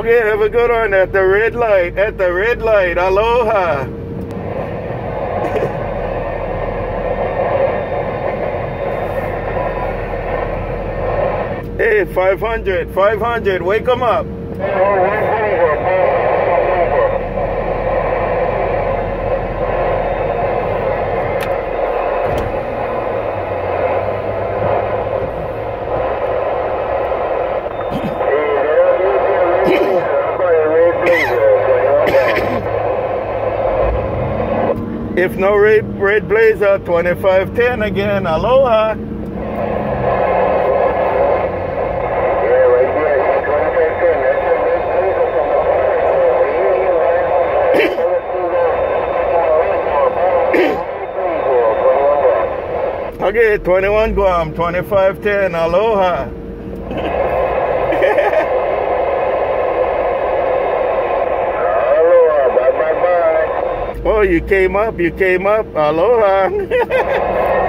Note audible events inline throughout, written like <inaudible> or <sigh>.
Okay, have a good one at the red light. At the red light. Aloha. <laughs> hey, 500, 500, wake them up. Oh, If no red, red blazer, 2510 again. Aloha. <coughs> Okay, 21 Guam, 2510. Aloha. Aloha, bye bye Oh, you came up, you came up. Aloha. <laughs>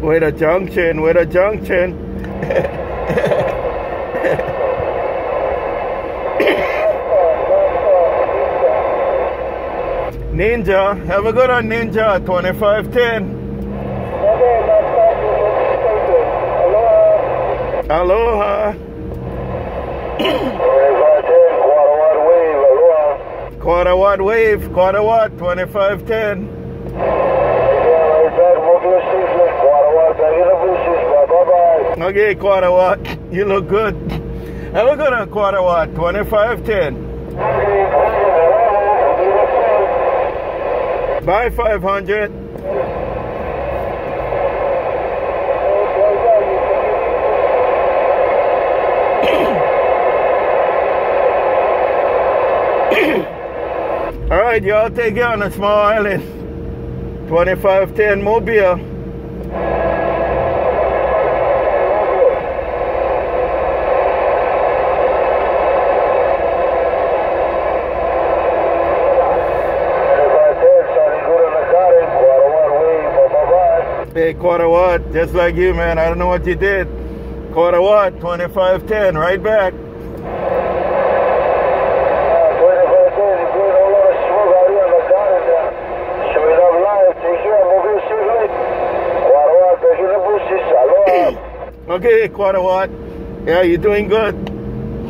With a junction, with a junction. <laughs> Ninja, have a good one, Ninja, 2510. Aloha. Aloha. Quarter watt wave, quarter watt, 2510. Okay, quarter watt, you look good. Have a good one, quarter watt, 2510. Bye 500. <coughs> All right, y'all take care on a small island. 2510 Mobile. Hey, quarter watt? just like you, man. I don't know what you did. Quarter watt, 2510, right back. <coughs> Okay, quarter watt. Yeah, you're doing good.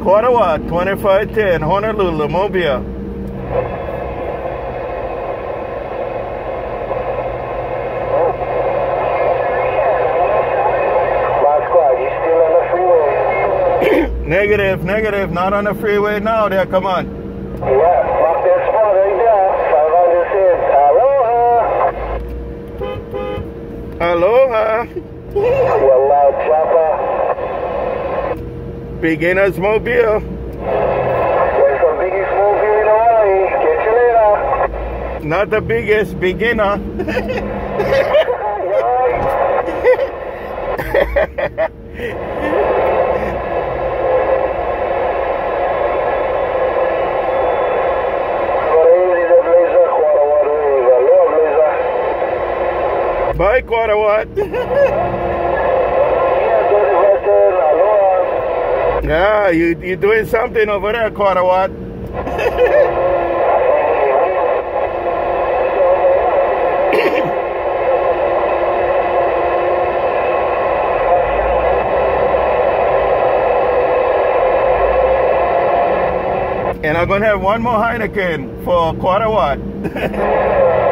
Quarter watt, 2510, Honolulu, Mobile. Negative, negative, not on the freeway now there, come on. Yeah, fuck that spot right there. Salvador said, Aloha. Aloha. Well, chapa. Beginner's Mobile. There's the biggest mobile in Hawaii. Catch you later. Not the biggest, beginner. <laughs> Bye, quarter watt. yeah, you you doing something over there, quarter watt. <coughs> and I'm gonna have one more Heineken for quarter watt. <laughs>